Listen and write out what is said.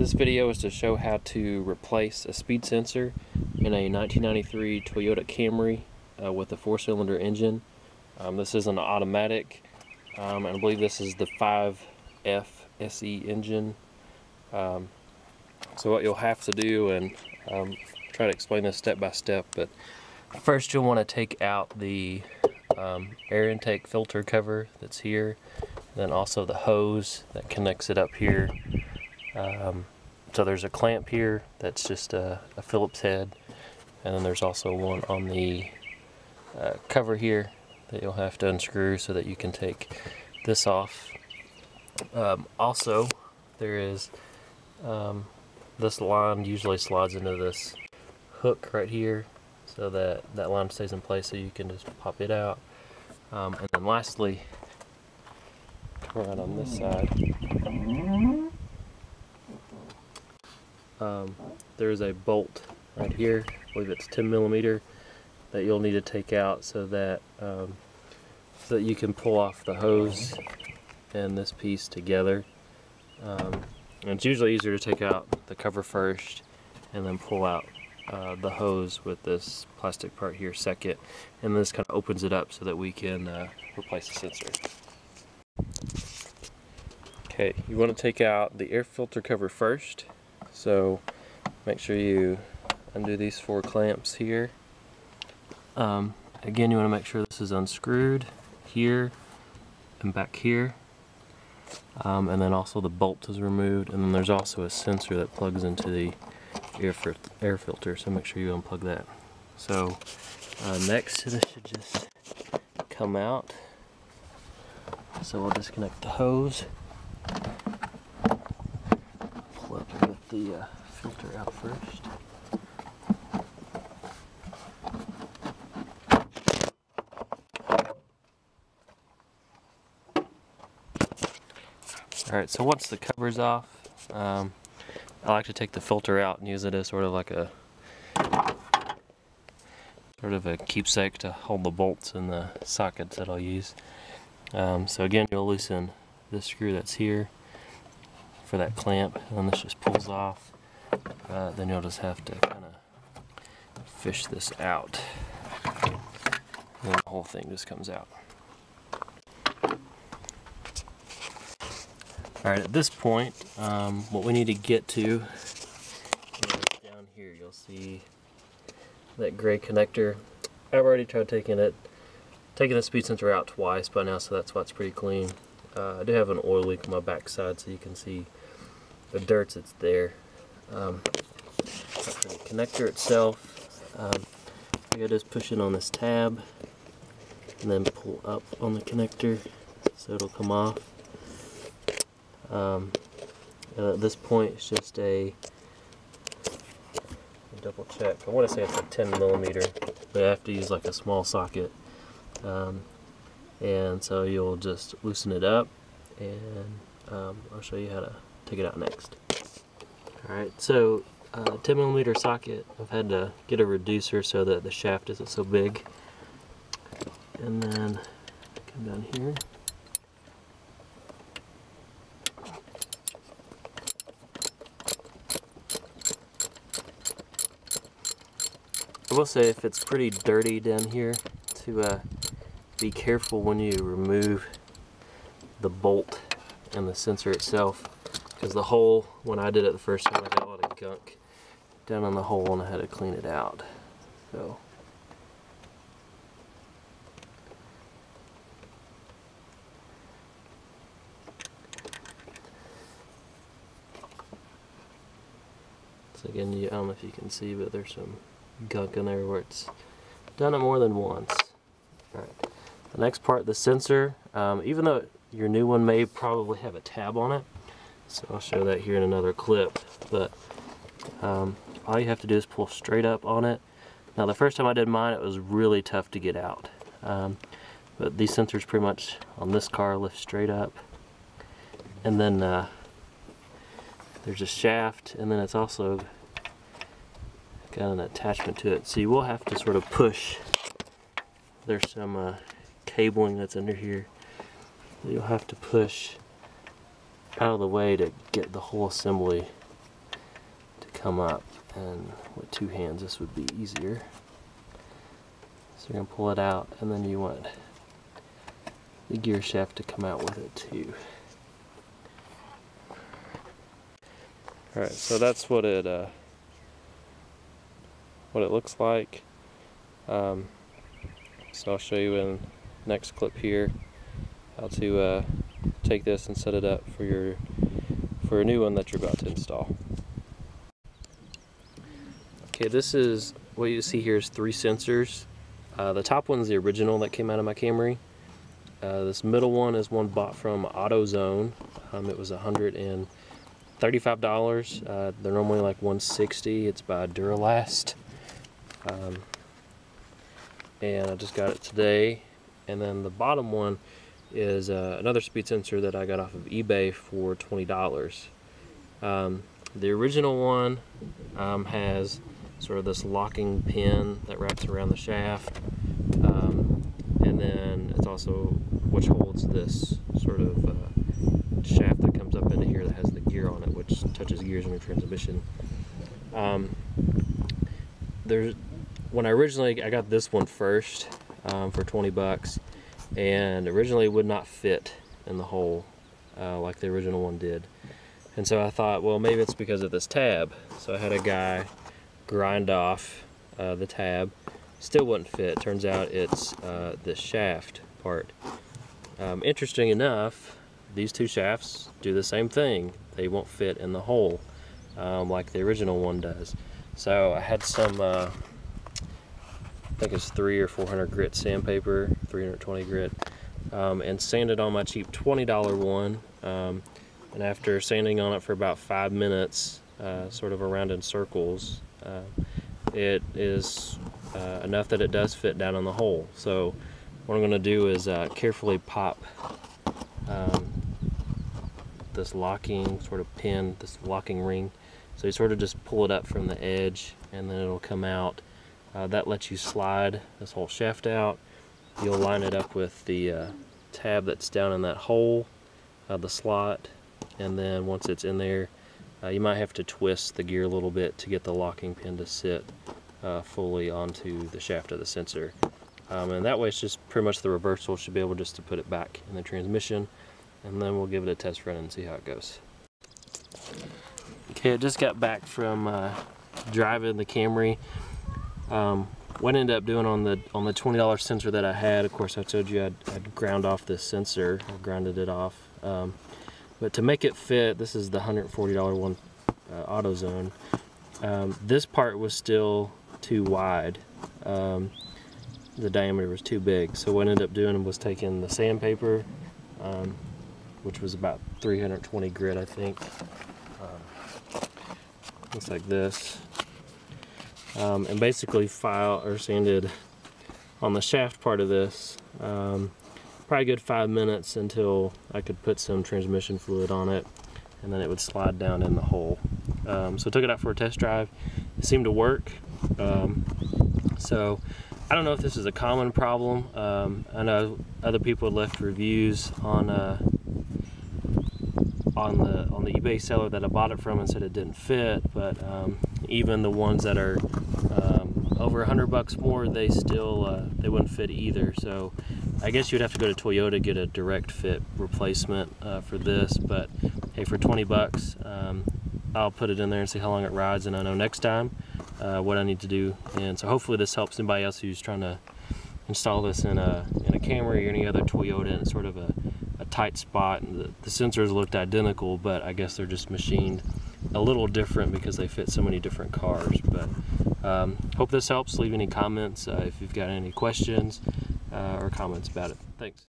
This video is to show how to replace a speed sensor in a 1993 Toyota Camry uh, with a four-cylinder engine. Um, this is an automatic, um, and I believe this is the 5F SE engine. Um, so what you'll have to do, and um, try to explain this step by step, but first you'll want to take out the um, air intake filter cover that's here, then also the hose that connects it up here. Um, so there's a clamp here that's just a, a, Phillips head, and then there's also one on the uh, cover here that you'll have to unscrew so that you can take this off. Um, also, there is um, this line usually slides into this hook right here so that that line stays in place so you can just pop it out. Um, and then lastly, right on this side, um, there's a bolt right here, I believe it's 10 millimeter, that you'll need to take out so that um, so that you can pull off the hose and this piece together. Um, and it's usually easier to take out the cover first and then pull out uh, the hose with this plastic part here second and this kind of opens it up so that we can uh, replace the sensor. Okay, you want to take out the air filter cover first so make sure you undo these four clamps here. Um, again, you want to make sure this is unscrewed here and back here. Um, and then also the bolt is removed and then there's also a sensor that plugs into the air, air filter so make sure you unplug that. So uh, next this should just come out. So I'll disconnect the hose the uh, filter out first. Alright, so once the cover's off, um, I like to take the filter out and use it as sort of like a sort of a keepsake to hold the bolts and the sockets that I'll use. Um, so again, you'll loosen this screw that's here for that clamp and this just pulls off. Uh, then you'll just have to kind of fish this out. And the whole thing just comes out. Alright at this point um, what we need to get to down here. You'll see that gray connector. I've already tried taking it taking the speed sensor out twice by now so that's why it's pretty clean. Uh, I do have an oil leak on my backside so you can see the dirt's it's there. Um, for the connector itself, um, gotta just push it on this tab and then pull up on the connector so it'll come off. Um, at this point it's just a double check. I want to say it's a 10 millimeter, but I have to use like a small socket. Um, and so you'll just loosen it up and um, I'll show you how to take it out next. Alright, so uh, 10 millimeter socket, I've had to get a reducer so that the shaft isn't so big. And then come down here. I will say if it's pretty dirty down here to uh, be careful when you remove the bolt and the sensor itself because the hole, when I did it the first time, I got a lot of gunk down on the hole and I had to clean it out. So. So again, you, I don't know if you can see, but there's some gunk in there where it's done it more than once. Alright, the next part, the sensor, um, even though your new one may probably have a tab on it, so I'll show that here in another clip. But um, all you have to do is pull straight up on it. Now the first time I did mine it was really tough to get out. Um, but these sensors pretty much on this car lift straight up. And then uh, there's a shaft and then it's also got an attachment to it. So you will have to sort of push. There's some uh, cabling that's under here. You'll have to push out of the way to get the whole assembly to come up and with two hands this would be easier. So you're going to pull it out and then you want the gear shaft to come out with it too. Alright, so that's what it uh, what it looks like. Um, so I'll show you in next clip here how to uh, take this and set it up for your for a new one that you're about to install. Okay, this is what you see here is three sensors. Uh, the top one's the original that came out of my Camry. Uh, this middle one is one bought from AutoZone. Um, it was $135. Uh, they're normally like 160 It's by Duralast. Um, and I just got it today. And then the bottom one is uh, another speed sensor that I got off of eBay for $20. Um, the original one um, has sort of this locking pin that wraps around the shaft. Um, and then it's also which holds this sort of uh, shaft that comes up into here that has the gear on it, which touches gears in your transmission. Um, there's when I originally I got this one first um, for 20 bucks and originally would not fit in the hole uh, like the original one did. And so I thought well maybe it's because of this tab. So I had a guy grind off uh, the tab. Still wouldn't fit. Turns out it's uh, the shaft part. Um, interesting enough these two shafts do the same thing. They won't fit in the hole um, like the original one does. So I had some uh, think it's three or 400 grit sandpaper, 320 grit, um, and sanded on my cheap $20 one. Um, and after sanding on it for about five minutes, uh, sort of around in circles, uh, it is uh, enough that it does fit down in the hole. So what I'm going to do is uh, carefully pop um, this locking sort of pin, this locking ring. So you sort of just pull it up from the edge and then it'll come out uh, that lets you slide this whole shaft out. You'll line it up with the uh, tab that's down in that hole, uh, the slot, and then once it's in there, uh, you might have to twist the gear a little bit to get the locking pin to sit uh, fully onto the shaft of the sensor. Um, and that way it's just pretty much the reversal. Should be able just to put it back in the transmission, and then we'll give it a test run and see how it goes. Okay, I just got back from uh, driving the Camry. Um, what I ended up doing on the on the $20 sensor that I had, of course I told you I'd, I'd ground off this sensor, I grounded it off. Um, but to make it fit, this is the $140 one uh, AutoZone. Um, this part was still too wide. Um, the diameter was too big. So what I ended up doing was taking the sandpaper, um, which was about 320 grit I think. Um, looks like this um, and basically file or sanded on the shaft part of this. Um, probably good five minutes until I could put some transmission fluid on it and then it would slide down in the hole. Um, so I took it out for a test drive. It seemed to work. Um, so I don't know if this is a common problem. Um, I know other people left reviews on uh, on the on the eBay seller that I bought it from and said it didn't fit but um, even the ones that are um, over hundred bucks more they still uh, they wouldn't fit either. So I guess you'd have to go to Toyota get a direct fit replacement uh, for this but hey for 20 bucks um, I'll put it in there and see how long it rides and I know next time uh, what I need to do. And so hopefully this helps anybody else who's trying to install this in a in a Camry or any other Toyota in sort of a, a tight spot. And the, the sensors looked identical but I guess they're just machined a little different because they fit so many different cars. But um, hope this helps. Leave any comments uh, if you've got any questions uh, or comments about it. Thanks.